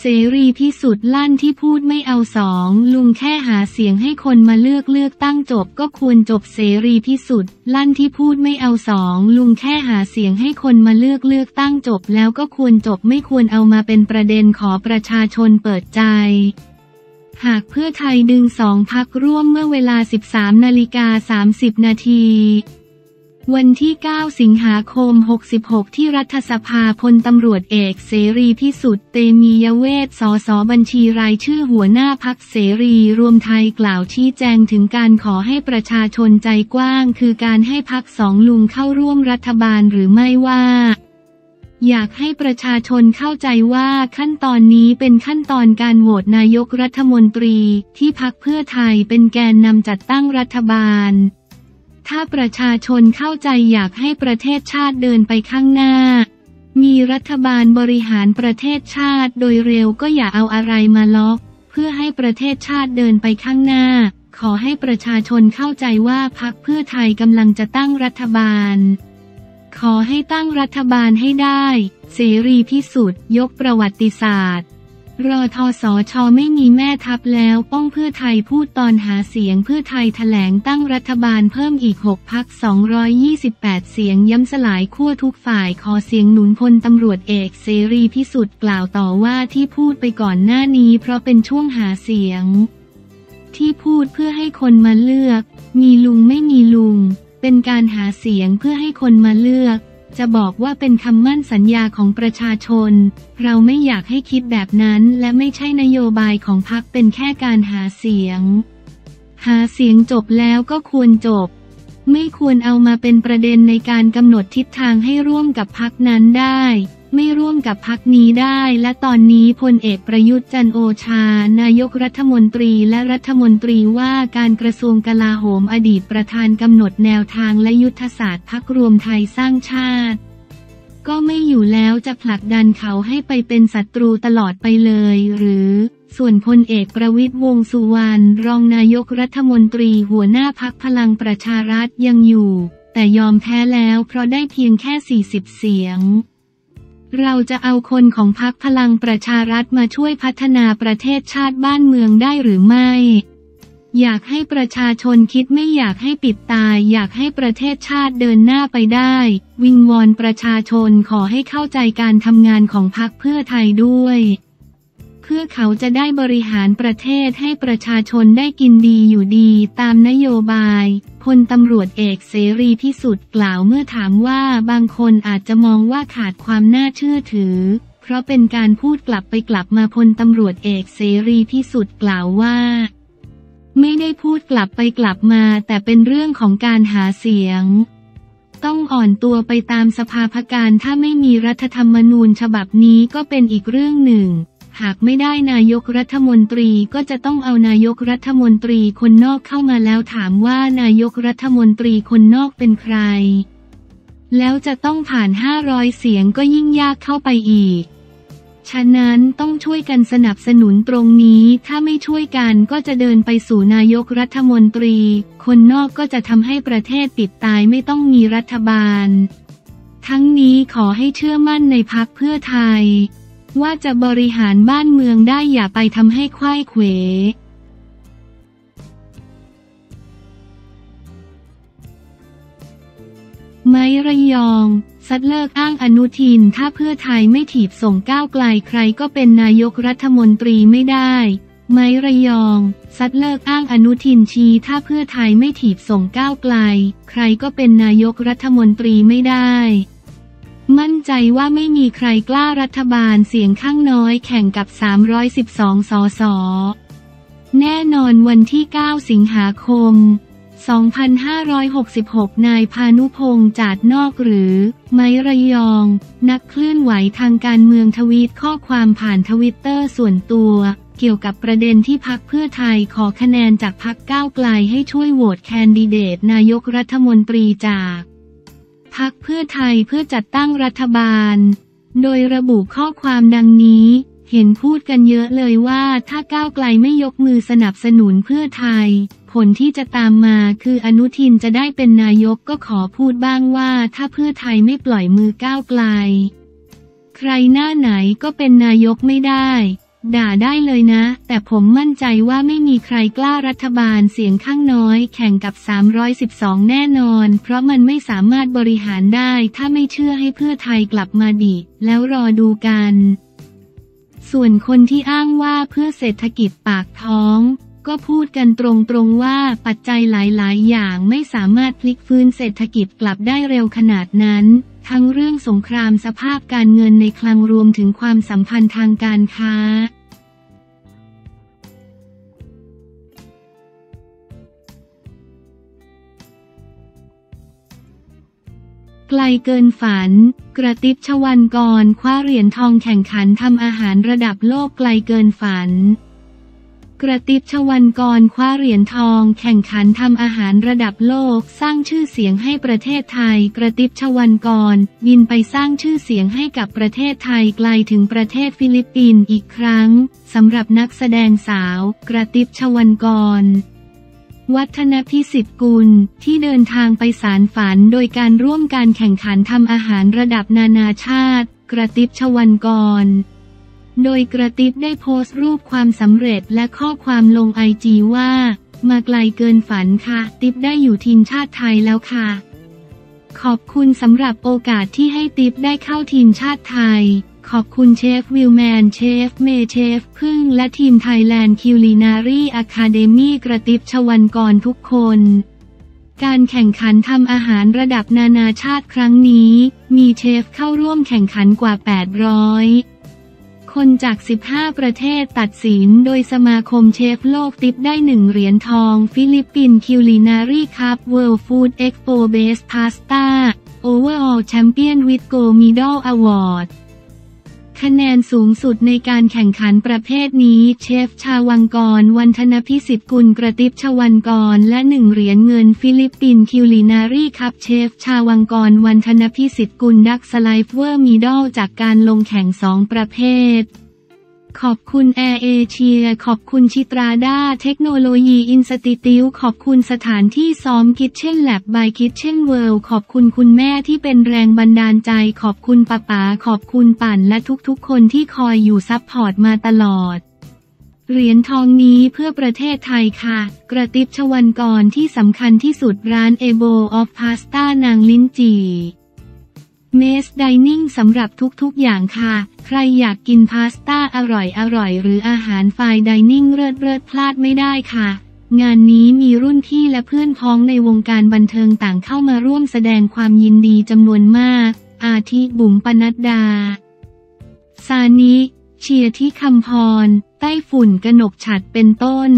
เสรีพิสุทธิ์ลั่นที่พูดไม่เอาสองลุงแค่หาเสียงให้คนมาเลือกเลือกตั้งจบก็ควรจบเสรีพิสุทธิ์ลั่นที่พูดไม่เอาสองลุงแค่หาเสียงให้คนมาเลือกเลือกตั้งจบแล้วก็ควรจบไม่ควรเอามาเป็นประเด็นขอประชาชนเปิดใจหากเพื่อไทยดึงสองพักร่วมเมื่อเวลา 13 นาฬิกา 30 นาที วันที่ 9 สิงหาคม 66 ที่รัฐสภาพลตำรวจเอกเสรีพิสุทธิ์เตมียเวทสสบัญชีรายชื่อหัวหน้าพักเสรีรวมไทยกล่าวชี้แจงถึงการขอให้ประชาชนใจกว้าง คือการให้พักสองลุงเข้าร่วมรัฐบาลหรือไม่ว่า อยากให้ประชาชนเข้าใจว่าขั้นตอนนี้เป็นขั้นตอนการโหวตนายกรัฐมนตรีที่พักเพื่อไทยเป็นแกนนำจัดตั้งรัฐบาล ถ้าประชาชนเข้าใจอยากให้ประเทศชาติเดินไปข้างหน้า มีรัฐบาลบริหารประเทศชาติโดยเร็วก็อย่าเอาอะไรมาล็อก เพื่อให้ประเทศชาติเดินไปข้างหน้า ขอให้ประชาชนเข้าใจว่าพักเพื่อไทยกำลังจะตั้งรัฐบาล ขอให้ตั้งรัฐบาลให้ได้ เสรีพิสุทธิ์ยกประวัติศาสตร์ รอทอสอชอไม่มีแม่ทัพแล้วป้องเพื่อไทยพูดตอนหาเสียงเพื่อไทยถแถลงตั้งรัฐบาลเพิ่มอีก 6 พัก 228 เสียงย้ำสลายขั้วทุกฝ่ายขอเสียงหนุนพลตำรวจเอกเสรีพิสุทธิ์กล่าวต่อว่าที่พูดไปก่อนหน้านี้เพราะเป็นช่วงหาเสียง ที่พูดเพื่อให้คนมาเลือก มีลุงไม่มีลุง เป็นการหาเสียงเพื่อให้คนมาเลือก จะบอกว่าเป็นคำมั่นสัญญาของประชาชน เราไม่อยากให้คิดแบบนั้นและไม่ใช่นโยบายของพรรคเป็นแค่การหาเสียง หาเสียงจบแล้วก็ควรจบ ไม่ควรเอามาเป็นประเด็นในการกำหนดทิศทางให้ร่วมกับพรรคนั้นได้ ไม่ร่วมกับพรรคนี้ได้ และตอนนี้พลเอกประยุทธ์จันโอชา นายกรัฐมนตรีและรัฐมนตรีว่าการกระทรวงกลาโหมอดีตประธานกำหนดแนวทางและยุทธศาสตร์พักรวมไทยสร้างชาติ ก็ไม่อยู่แล้วจะผลักดันเขาให้ไปเป็นศัตรูตลอดไปเลย หรือส่วนพลเอกประวิตยวงสุวรรณรองนายกรัฐมนตรีหัวหน้าพักพลังประชารัฐยังอยู่ แต่ยอมแพ้แล้วเพราะได้เพียงแค่ 40 เสียง เราจะเอาคนของพรรคพลังประชารัฐมาช่วยพัฒนาประเทศชาติบ้านเมืองได้หรือไม่ อยากให้ประชาชนคิดไม่อยากให้ปิดตาย อยากให้ประเทศชาติเดินหน้าไปได้ วิงวอนประชาชนขอให้เข้าใจการทำงานของพรรคเพื่อไทยด้วย เพื่อเขาจะได้บริหารประเทศให้ประชาชนได้กินดีอยู่ดีตามนโยบายพลตำรวจเอกเสรีพิสุทธิ์กล่าวเมื่อถามว่าบางคนอาจจะมองว่าขาดความน่าเชื่อถือ เพราะเป็นการพูดกลับไปกลับมาพลตำรวจเอกเสรีพิสุทธิ์กล่าวว่า ไม่ได้พูดกลับไปกลับมาแต่เป็นเรื่องของการหาเสียง ต้องอ่อนตัวไปตามสภาพการถ้าไม่มีรัฐธรรมนูญฉบับนี้ก็เป็นอีกเรื่องหนึ่ง หากไม่ได้นายกรัฐมนตรีก็จะต้องเอานายกรัฐมนตรีคนนอกเข้ามาแล้วถามว่านายกรัฐมนตรีคนนอกเป็นใคร แล้วจะต้องผ่าน 500 เสียงก็ยิ่งยากเข้าไปอีก ฉะนั้นต้องช่วยกันสนับสนุนตรงนี้ ถ้าไม่ช่วยกันก็จะเดินไปสู่นายกรัฐมนตรี คนนอกก็จะทำให้ประเทศปิดตายไม่ต้องมีรัฐบาล ทั้งนี้ขอให้เชื่อมั่นในพักเพื่อไทย ว่าจะบริหารบ้านเมืองได้อย่าไปทำให้ควายเขวไม้ระยอง ซัดเลิกอ้างอนุทิน ถ้าเพื่อไทยไม่ถีบส่งก้าวไกลใครก็เป็นนายกรัฐมนตรีไม่ได้ ไม้ระยอง ซัดเลิกอ้างอนุทินชี้ ถ้าเพื่อไทยไม่ถีบส่งก้าวไกล ใครก็เป็นนายกรัฐมนตรีไม่ได้ มั่นใจว่าไม่มีใครกล้ารัฐบาลเสียงข้างน้อยแข่งกับ 312 สส แน่นอนวันที่ 9 สิงหาคม 2566 นายพานุพงษ์จาดนอกหรือ ไมระยอง นักเคลื่อนไหวทางการเมืองทวีตข้อความผ่านทวิตเตอร์ส่วนตัว เกี่ยวกับประเด็นที่พักเพื่อไทยขอคะแนนจากพักก้าวไกลให้ช่วยโหวตแคนดิเดตนายกรัฐมนตรีจาก พักเพื่อไทยเพื่อจัดตั้งรัฐบาล โดยระบุข้อความดังนี้ เห็นพูดกันเยอะเลยว่าถ้าก้าวไกลไม่ยกมือสนับสนุนเพื่อไทย ผลที่จะตามมาคืออนุทินจะได้เป็นนายกก็ขอพูดบ้างว่า ถ้าเพื่อไทยไม่ปล่อยมือก้าวไกล ใครหน้าไหนก็เป็นนายกไม่ได้ ด่าได้เลยนะ แต่ผมมั่นใจว่าไม่มีใครกล้ารัฐบาลเสียงข้างน้อย แข่งกับ 312 แน่นอน เพราะมันไม่สามารถบริหารได้ ถ้าไม่เชื่อให้เพื่อไทยกลับมาดิแล้วรอดูกัน ส่วนคนที่อ้างว่าเพื่อเศรษฐกิจปากท้อง ก็พูดกันตรงๆว่าปัจจัยหลายๆ อย่างไม่สามารถพลิกฟื้นเศรษฐกิจกลับได้เร็วขนาดนั้น ทั้งเรื่องสงครามสภาพการเงินในคลังรวมถึงความสัมพันธ์ทางการค้าไกลเกินฝัน กระติบชวันกร คว้าเหรียญทองแข่งขันทำอาหารระดับโลกไกลเกินฝัน กระติบชวันกรคว้าเหรียญทอง แข่งขันทำอาหารระดับโลก สร้างชื่อเสียงให้ประเทศไทย กระติบชวันกร บินไปสร้างชื่อเสียงให้กับประเทศไทยไกลถึงประเทศฟิลิปปินส์อีกครั้งสำหรับนักแสดงสาว กระติบชวันกร วัฒนพิสิทธิ์กุล ที่เดินทางไปสานฝัน โดยการร่วมการแข่งขันทำอาหารระดับนานาชาติ กระติบชวันกร โดยกระติบได้โพสต์รูปความสำเร็จและข้อความลงไอจีว่า มาไกลเกินฝันค่ะ ติบได้อยู่ทีมชาติไทยแล้วค่ะ ขอบคุณสำหรับโอกาสที่ให้ติบได้เข้าทีมชาติไทย ขอบคุณเชฟวิลแมนเชฟเมเชฟพึ่งและทีม Thailand Culinary Academy กระติบชวันกรทุกคนการแข่งขันทำอาหารระดับนานาชาติครั้งนี้ มีเชฟเข้าร่วมแข่งขันกว่า 800 คนจาก 15 ประเทศตัดสินโดยสมาคมเชฟโลกติปได้หนึ่งเหรียญทอง Philippine Culinary Cup World Food Expo Best Pasta Overall Champion with Gold Medal Award คะแนนสูงสุดในการแข่งขันประเภทนี้ เชฟชาวังกร วันธนพิสิทธิ์กุลกระติบชวันกร และหนึ่งเหรียญเงิน Philippine Culinary Cup เชฟชาวังกร วันธนพิสิทธิ์กุล Duck Silver Medal จากการลงแข่งสองประเภท ขอบคุณแอร์เอเชีย ขอบคุณ Chitralada Technology Institute ขอบคุณสถานที่ซ้อมคิ t เช่นแลบบายคิ t เช่นเวิลด์ขอบคุณคุณแม่ที่เป็นแรงบันดาลใจ ขอบคุณป้าป๋าขอบคุณปั่นและทุกๆ คนที่คอยอยู่ support มาตลอดเหรียญทองนี้เพื่อประเทศไทยค่ะ กระติบชวันกรที่สำคัญที่สุดร้าน A Bowl of Pasta นางลิ้นจี่ Mess Dining สำหรับทุกๆอย่างค่ะ ใครอยากกินพาสต้าอร่อยอร่อยหรืออาหาร fine dining เลิศเลิศพลาดไม่ได้ค่ะ งานนี้มีรุ่นพี่และเพื่อนพ้องในวงการบันเทิงต่างเข้ามาร่วมแสดงความยินดีจำนวนมาก อาทิบุ๋มปนัดดา ซานิเชียร์ที่คำพร ใต้ฝุ่นกนกฉัดเป็นต้น